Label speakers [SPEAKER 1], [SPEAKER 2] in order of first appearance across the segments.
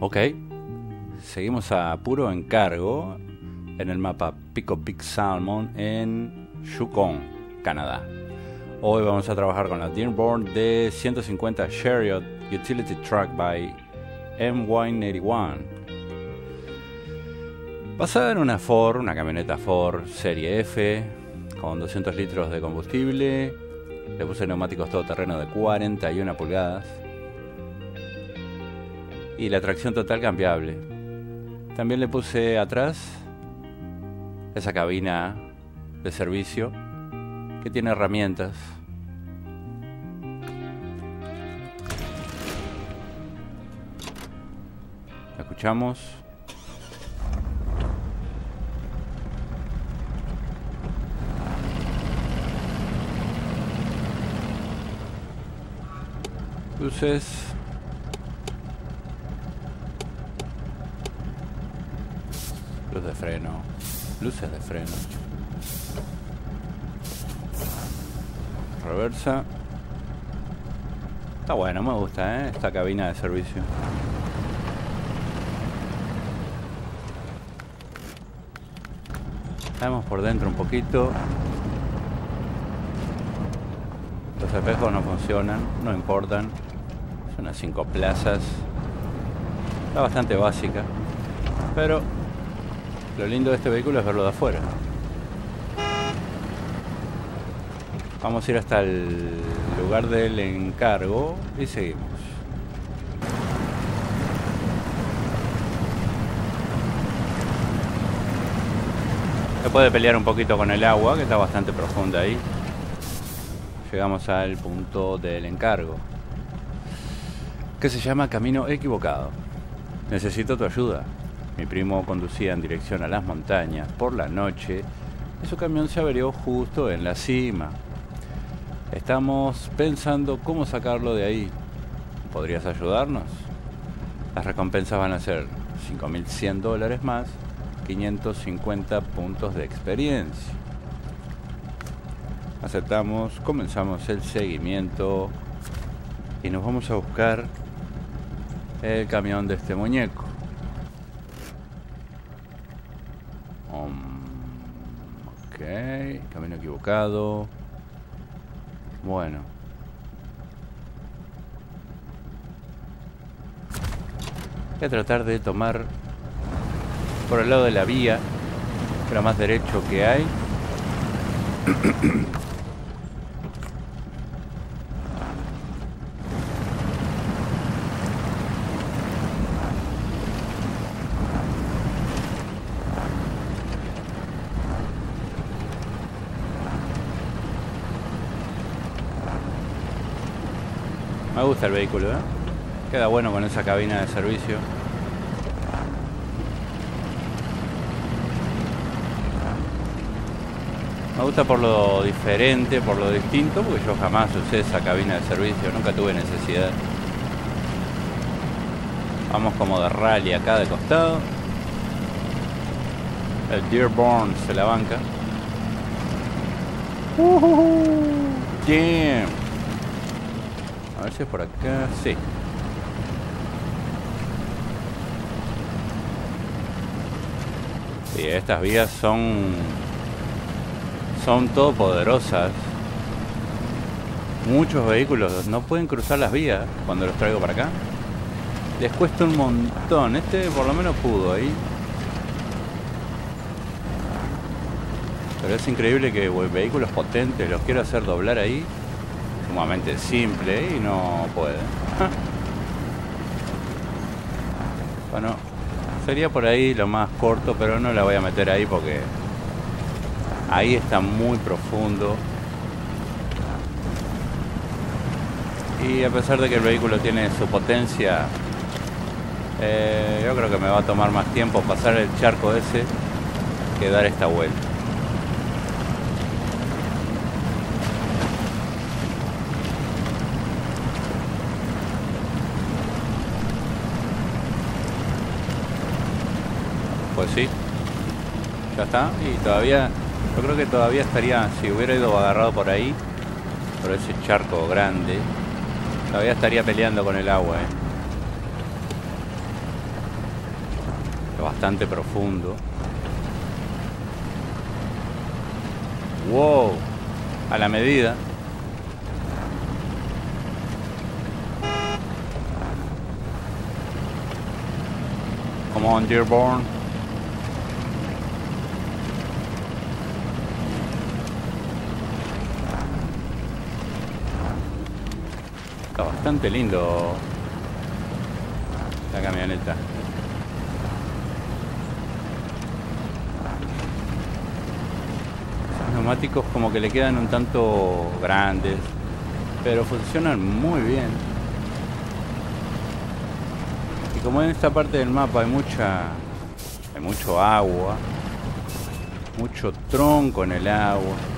[SPEAKER 1] Ok. Seguimos a puro encargo en el mapa Pico Big Salmon en Yukon, Canadá. Hoy vamos a trabajar con la Dearborn de 150 Chariot Utility Truck by M181. Basada en una Ford, una camioneta Ford Serie F, con 200 litros de combustible. Le puse neumáticos todoterreno de 41 pulgadas. Y la tracción total cambiable. También le puse atrás esa cabina de servicio que tiene herramientas. escuchamos. Luz de freno. Luces de freno. Reversa. Está bueno, me gusta, ¿eh? Esta cabina de servicio. Vamos por dentro un poquito. Los espejos no funcionan, no importan. Son unas cinco plazas. Está bastante básica. Pero lo lindo de este vehículo es verlo de afuera. Vamos a ir hasta el lugar del encargo y seguimos. Se puede pelear un poquito con el agua, que está bastante profunda ahí. Llegamos al punto del encargo, que se llama Camino Equivocado. Necesito tu ayuda. Mi primo conducía en dirección a las montañas por la noche y su camión se averió justo en la cima. Estamos pensando cómo sacarlo de ahí. ¿Podrías ayudarnos? Las recompensas van a ser 5.100 dólares más, 550 puntos de experiencia. Aceptamos, comenzamos el seguimiento y nos vamos a buscar el camión de este muñeco. Ok, camino equivocado. Bueno. Voy a tratar de tomar por el lado de la vía, pero más derecho que hay. Me gusta el vehículo, ¿eh? Queda bueno con esa cabina de servicio. Me gusta por lo diferente, por lo distinto, porque yo jamás usé esa cabina de servicio, nunca tuve necesidad. Vamos como de rally acá de costado. El Dearborn se la banca. Damn. Ver si es por acá. Sí. Sí, estas vías son son todopoderosas. Muchos vehículos no pueden cruzar las vías cuando los traigo para acá. Les cuesta un montón. Este por lo menos pudo ahí. Pero es increíble que vehículos potentes los quiero hacer doblar ahí. Sumamente simple y no puede. bueno, sería por ahí lo más corto, pero no la voy a meter ahí porque Ahí está muy profundo. Y a pesar de que el vehículo tiene su potencia, eh, yo creo que me va a tomar más tiempo pasar el charco ese que dar esta vuelta. Pues sí, ya está. Y todavía yo creo que todavía estaría, si hubiera ido agarrado por ahí, por ese charco grande, todavía estaría peleando con el agua. ¿eh? Bastante profundo. Wow. A la medida. Come on, Dearborn. Está bastante lindo la camioneta. Los neumáticos como que le quedan un tanto grandes, pero funcionan muy bien. Y como en esta parte del mapa hay mucha hay mucho agua, mucho tronco en el agua.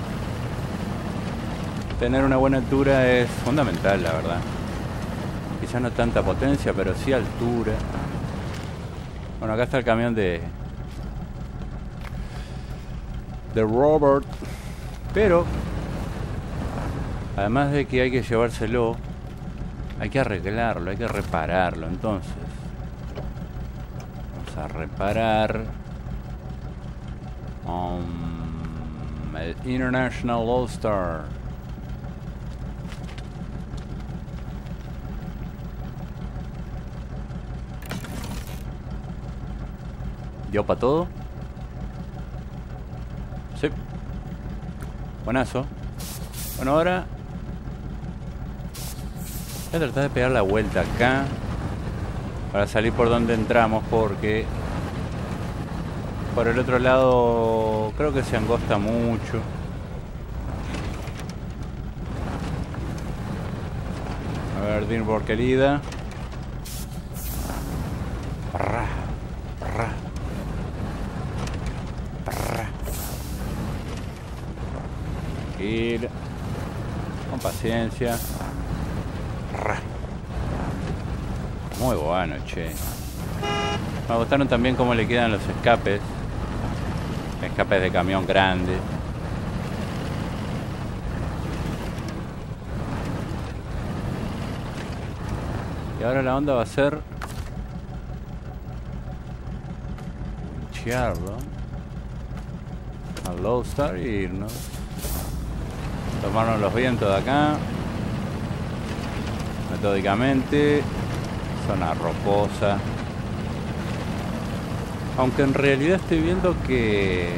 [SPEAKER 1] Tener una buena altura es fundamental, la verdad. Quizá no tanta potencia, pero sí altura. Bueno, acá está el camión de... De Robert. Pero... Además de que hay que llevárselo, hay que arreglarlo, hay que repararlo. Entonces... Vamos a reparar... Um, el International All Star. ¿Dio para todo? Sí. Buenazo. Bueno, ahora... Voy a tratar de pegar la vuelta acá. Para salir por donde entramos porque... Por el otro lado creo que se angosta mucho. A ver, Dinbor querida. Muy bueno, che. Me gustaron también cómo le quedan los escapes. Escapes de camión grande. Y ahora la onda va a ser... Chiarlo. Al Low Star y irnos. Tomarnos los vientos de acá. Metódicamente. Zona rocosa. Aunque en realidad estoy viendo que...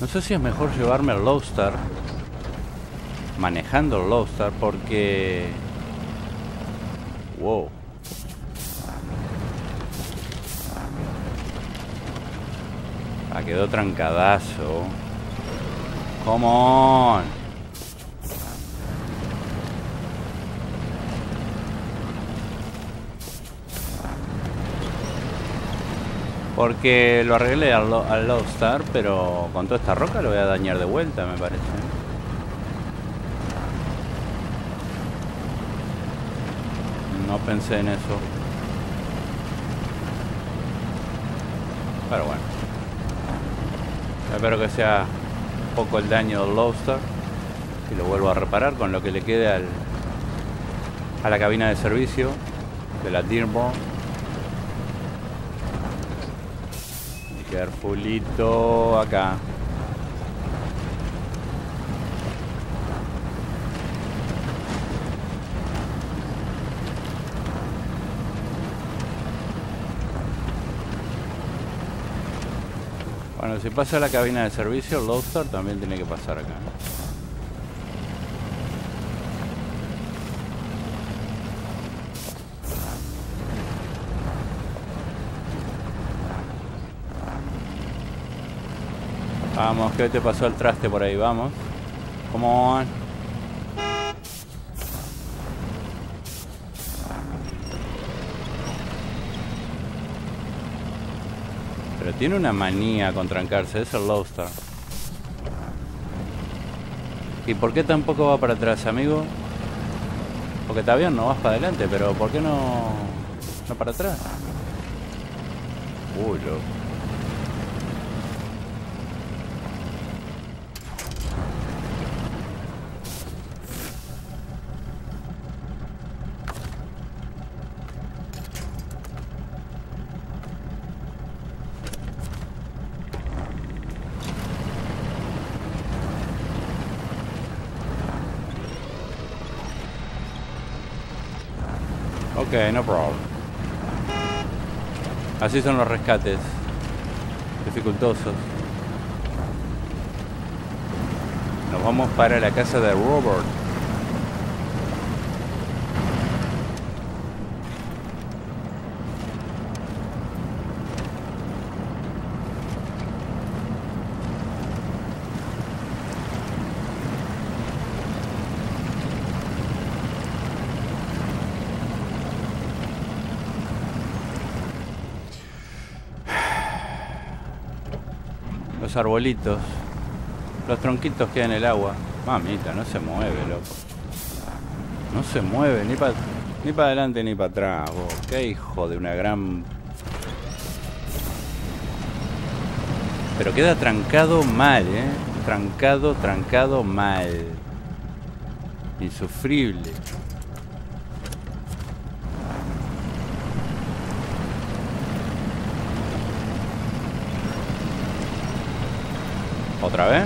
[SPEAKER 1] No sé si es mejor llevarme al Lowstar. Manejando el Lowstar porque... Wow. Ah, quedó trancadazo. Come. Porque lo arreglé al, al Lowstar, pero con toda esta roca lo voy a dañar de vuelta, me parece. No pensé en eso. Pero bueno. Espero que sea poco el daño del Lowstar. Y lo vuelvo a reparar con lo que le quede al, a la cabina de servicio de la Dearborn. Carefulito acá. Bueno, si pasa la cabina de servicio, el Lowstar también tiene que pasar acá. Vamos, que te pasó el traste por ahí, vamos. Come on. Tiene una manía con trancarse, es el Lowstar. ¿Y por qué tampoco va para atrás, amigo? Porque está no vas para adelante, pero ¿por qué no, no para atrás? Uy, loco. Ok, no problem. Así son los rescates. Dificultosos. Nos vamos para la casa de Robert. Los arbolitos. Los tronquitos que en el agua. Mamita, no se mueve, loco. No se mueve, ni para ni para adelante ni para atrás, vos. Qué hijo de una gran... Pero queda trancado mal, ¿eh? Trancado, trancado mal. Insufrible. ¿Otra vez?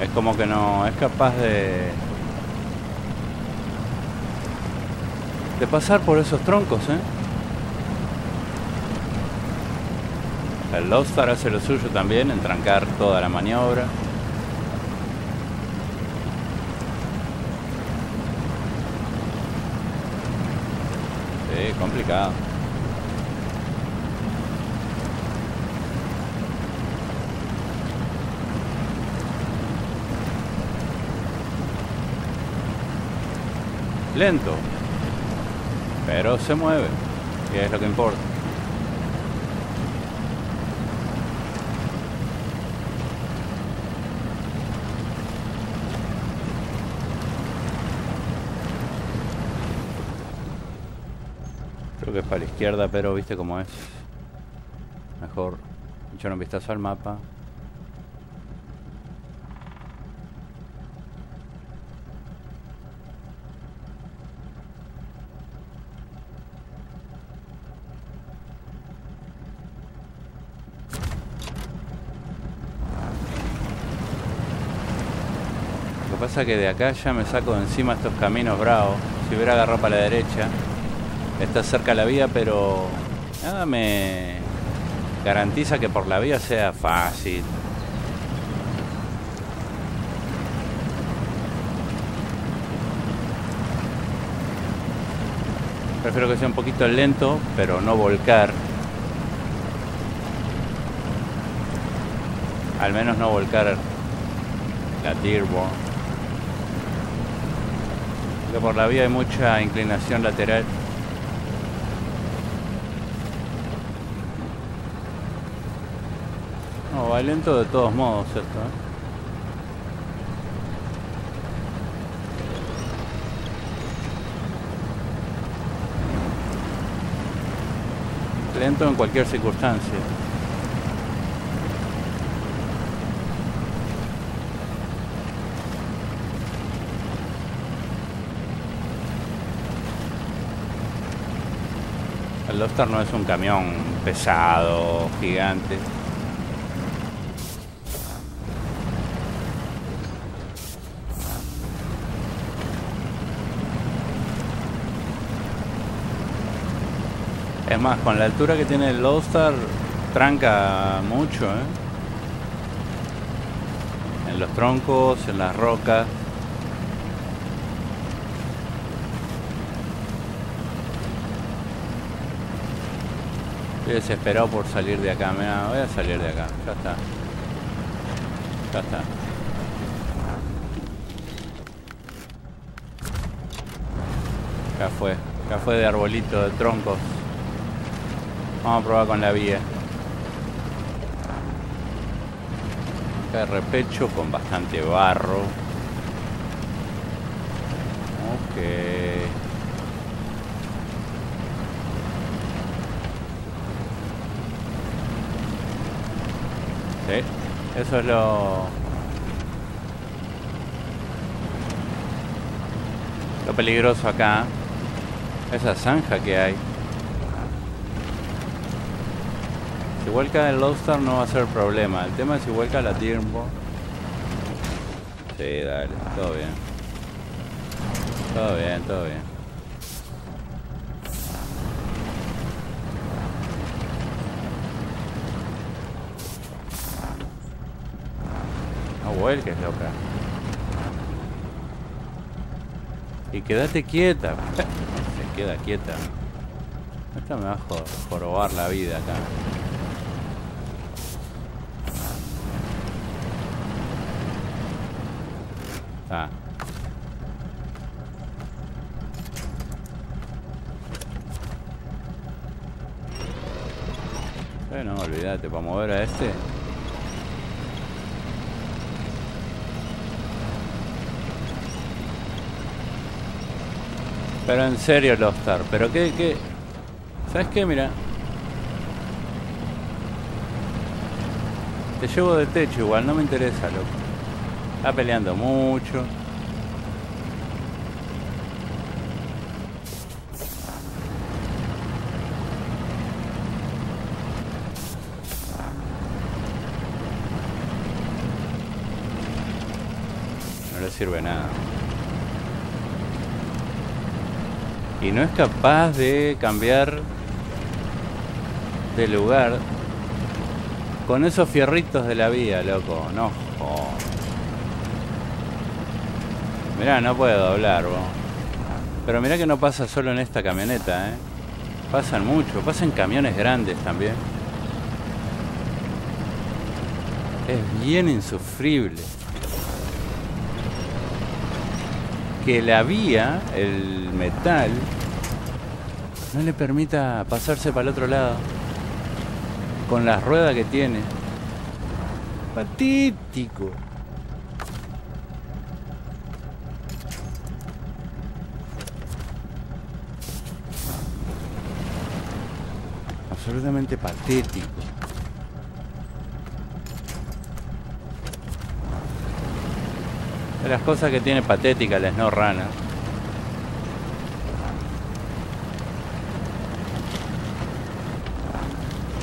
[SPEAKER 1] Es como que no es capaz de de pasar por esos troncos, ¿eh? El Lostar hace lo suyo también en trancar toda la maniobra. Sí, complicado. Lento. Pero se mueve. Y es lo que importa. Para la izquierda, pero viste cómo es. Mejor echar un vistazo al mapa. Lo que pasa es que de acá ya me saco de encima estos caminos bravos. Si hubiera agarrado para la derecha, está cerca la vía, pero nada me garantiza que por la vía sea fácil. Prefiero que sea un poquito lento, pero no volcar. Al menos no volcar la turbo. Porque por la vía hay mucha inclinación lateral. No, va lento de todos modos esto, ¿eh? Lento en cualquier circunstancia. El Lostar no es un camión pesado, gigante. Es más, con la altura que tiene el Lodestar, tranca mucho, ¿eh? En los troncos, en las rocas. Estoy desesperado por salir de acá. Mira, voy a salir de acá. Ya está. Ya está. Ya fue. Ya fue de arbolito, de troncos. Vamos a probar con la vía. Acá de repecho con bastante barro. Ok. Sí, eso es lo... Lo peligroso acá. Esa zanja que hay. Si vuelca el Lodestar no va a ser problema. El tema es si vuelca la Dearborn. Sí, dale, todo bien. Todo bien, todo bien. No vuelques, loca. Y quédate quieta. Se queda quieta. Esta me va a jorobar la vida acá. Ah. Bueno, olvídate, para mover a este. Pero en serio, Lostar, pero qué, qué... ¿Sabes qué? Mira. Te llevo de techo igual, no me interesa, loco. Está peleando mucho. No le sirve nada. Y no es capaz de cambiar de lugar con esos fierritos de la vía, loco. No Mirá, no puedo doblar, vos. Pero mirá que no pasa solo en esta camioneta, ¿eh? Pasan mucho, pasan camiones grandes también. Es bien insufrible. Que la vía, el metal, no le permita pasarse para el otro lado con la rueda que tiene. Patético. Absolutamente patético. De las cosas que tiene patética el Snow Runner.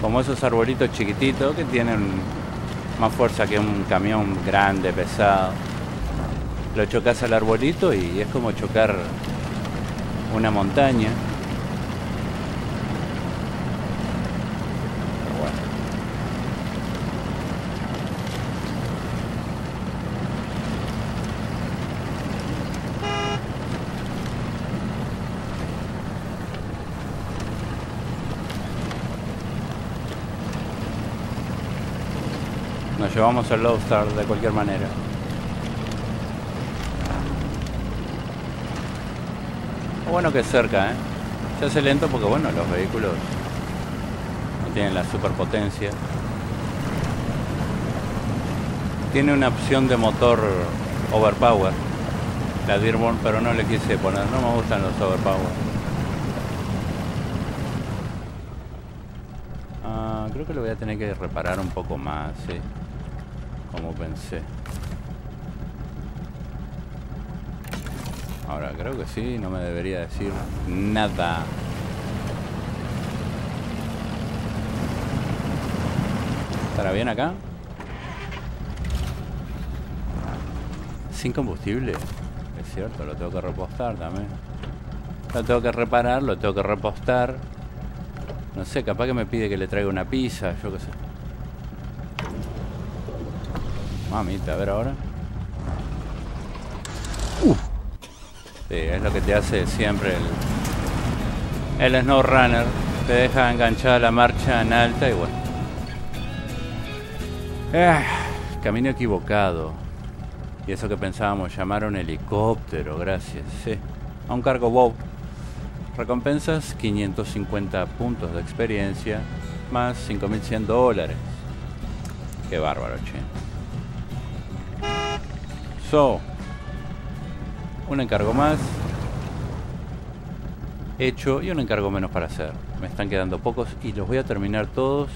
[SPEAKER 1] como esos arbolitos chiquititos que tienen más fuerza que un camión grande, pesado. Lo chocas al arbolito y es como chocar una montaña. Llevamos el Lodestar de cualquier manera. bueno que es cerca, ¿eh? Se hace lento porque, bueno, los vehículos no tienen la superpotencia. Tiene una opción de motor overpower, la Dearborn, pero no le quise poner. No me gustan los overpower. Ah, creo que lo voy a tener que reparar un poco más, sí como pensé. Ahora creo que sí, no me debería decir nada. ¿Estará bien acá? Sin combustible. Es cierto, lo tengo que repostar también. Lo tengo que reparar, lo tengo que repostar. No sé, capaz que me pide que le traiga una pizza, yo qué sé. Mamita, a ver ahora. Uf. Sí, es lo que te hace siempre el, el Snow Runner. Te deja enganchada la marcha en alta y bueno. Eh, camino equivocado. Y eso que pensábamos, llamar a un helicóptero, gracias. Sí, a un cargo Bob. Recompensas 550 puntos de experiencia más 5100 dólares. Qué bárbaro, che. So, un encargo más hecho y un encargo menos para hacer. Me están quedando pocos y los voy a terminar todos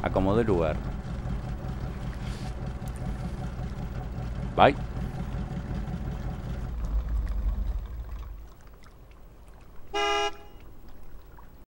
[SPEAKER 1] a como de lugar. Bye.